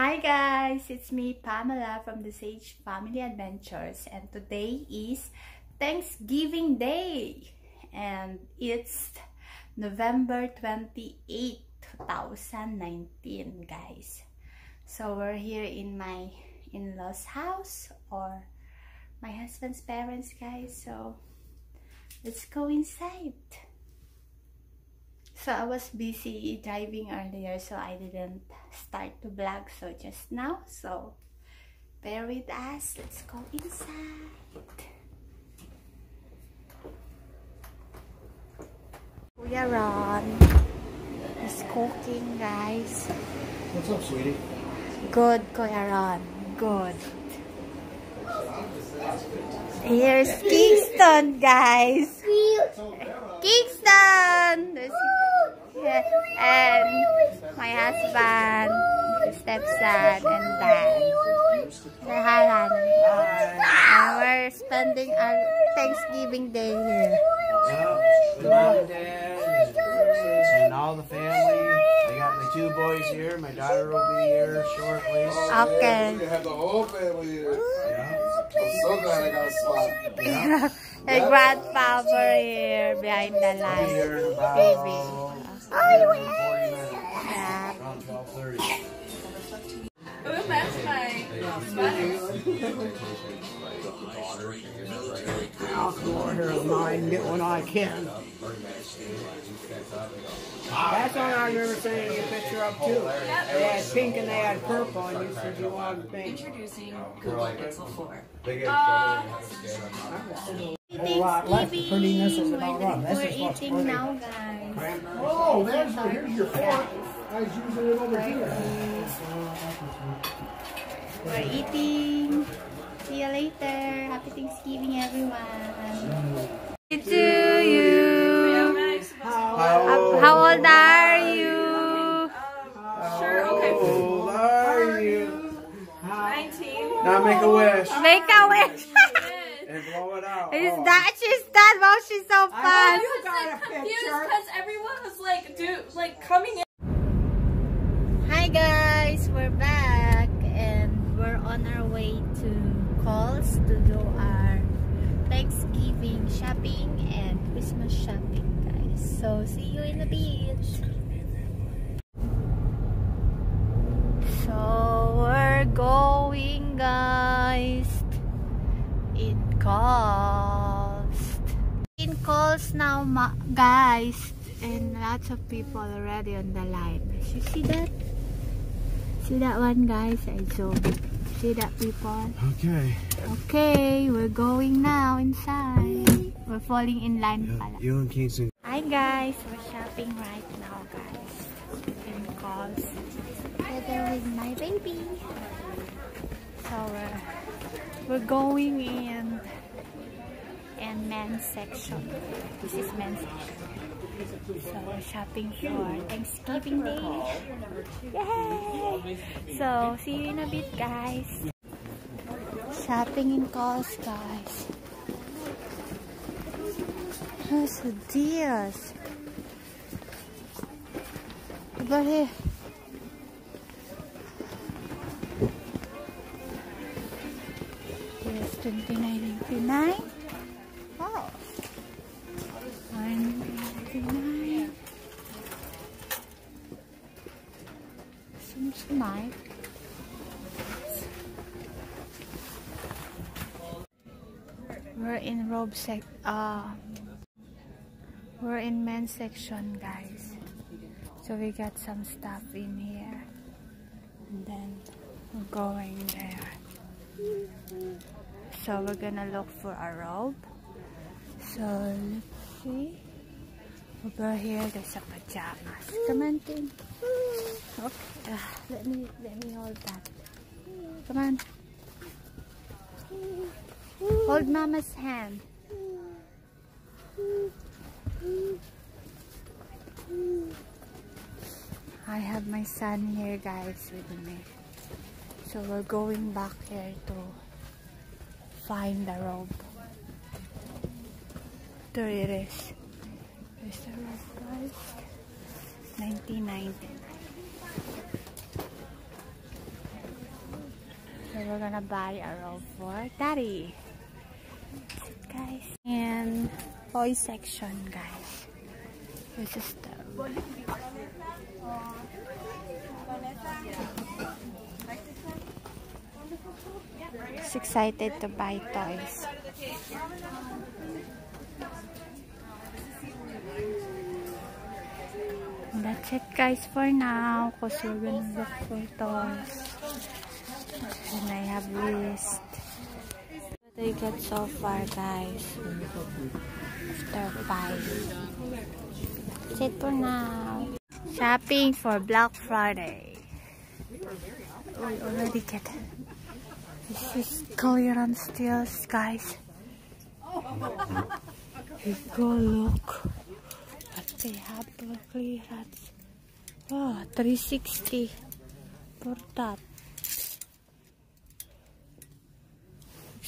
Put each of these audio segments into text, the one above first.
Hi guys, it's me Pamela from the Sage Family Adventures and today is Thanksgiving Day and it's November 28, 2019 guys. So we're here in my in-laws house or my husband's parents guys so let's go inside. So I was busy driving earlier so I didn't start to vlog so just now. So bear with us. Let's go inside. Kuya Ron is cooking guys. What's up, sweetie? Good Kuya Ron. Good. Here's Kingston guys. Kingston! There's yeah, and my husband, stepson, and dad. Say hi, honey. And we're spending our Thanksgiving day here. Yeah, mom and dad and all the family. I got my two boys here. My daughter will be here shortly. Okay. We have the whole family here. Yeah. I'm so glad I got a spot. Yeah. And grandfather here behind the line. here in about Baby. 40 minutes. Yeah. Around 12:30. I'll go over here with mine and get one I can. That's one I remember sending you a picture of too. They had pink and they had purple and you said you wanted pink. Introducing Google Pixel 4. A lot less the prettiness is about wrong. This We're is what's eating pretty. now, guys. Oh, there's your, here's your fork. I was using it over here. We're eating. See you later. Happy Thanksgiving, everyone. To you. How How old are you? Sure, okay. old are you? 19. Now make a wish Make a wish. And blow it out. Is Oh. that she's that? Wow, she's so I fast. you got a Confused picture. because everyone was like, dude, like coming in. Hi guys, we're back and we're on our way to Kohl's to do our Thanksgiving shopping and Christmas shopping guys. So see you in the beach. In Kohl's. In Coles now ma- guys and lots of people already on the line. You see that? See that one guys? I zoom. See that people? Okay. Okay, we're going now inside. We're falling in line pala. You and Kingston. Hi guys, we're shopping right now guys. In Kohl's. Together with my baby. So we're, we're going in and men's section. This is men's section. So we're shopping for Thanksgiving Day. Yay! So see you in a bit guys. Shopping in Kohl's guys. Those deals. But here. Yes, 29.99 Smile. We're in robe sec uh we're in men's section guys. So we got some stuff in here. And then we're going there. So we're gonna look for a robe. So let's see. Over here there's a pajamas. Come on, Tim. Okay. ah, let me let me hold that. Come on. Hold mama's hand. I have my son here guys with me. So we're going back here to find the robe. There it is. There's the robe guys. 1999. we're gonna buy a robe for daddy. Guys, and toy section, guys. This is the Just excited to buy toys. And that's it guys for now because we're gonna look for toys. And I have list. What I get so far guys. After five. That's it for now. Shopping for Black Friday. We already get this is clearance deals guys. You go look they have clearance. Oh, 360 for that.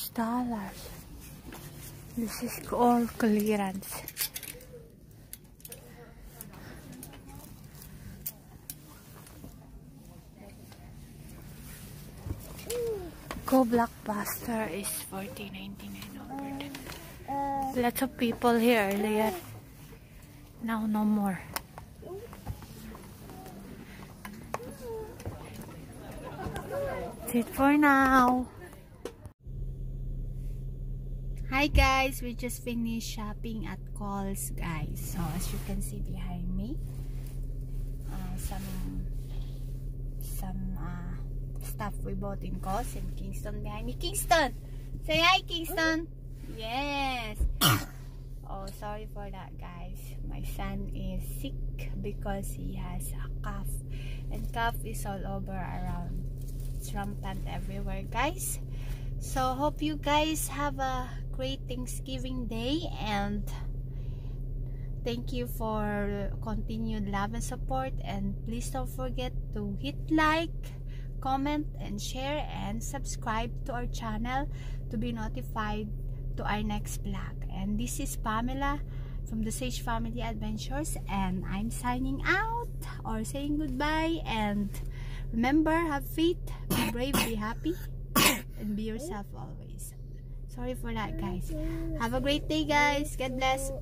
Six dollars. This is all clearance. Go Blockbuster is 14.99 over Lots of people here earlier. Now no more. That's it for now. Hi guys, we just finished shopping at Kohl's guys. So as you can see behind me, uh, some some uh, stuff we bought in Kohl's in Kingston behind me. Kingston! Say hi Kingston! Yes! Sorry for that guys. My son is sick because he has a cough. And cough is all over around. It's rampant everywhere guys. So hope you guys have a great Thanksgiving Day and thank you for continued love and support and please don't forget to hit like comment and share and subscribe to our channel to be notified to our next vlog. And this is Pamela from the Sage Family Adventures and I'm signing out or saying goodbye. And remember have faith be brave be happy and be yourself always. Sorry for that guys. Have a great day guys. God bless